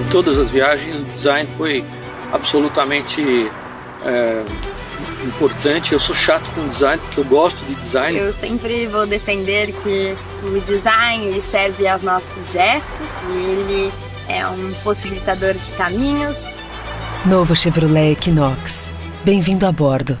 Em todas as viagens o design foi absolutamente é, importante. Eu sou chato com design porque eu gosto de design. Eu sempre vou defender que o design ele serve aos nossos gestos e ele é um possibilitador de caminhos. Novo Chevrolet Equinox. Bem-vindo a bordo.